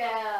Yeah.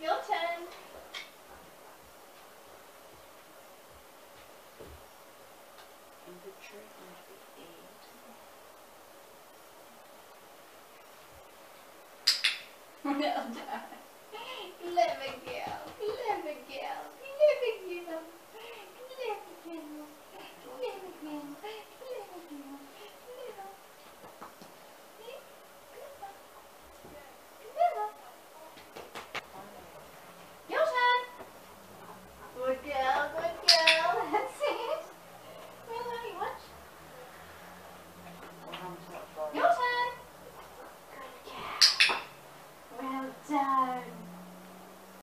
Your turn. Entry eight.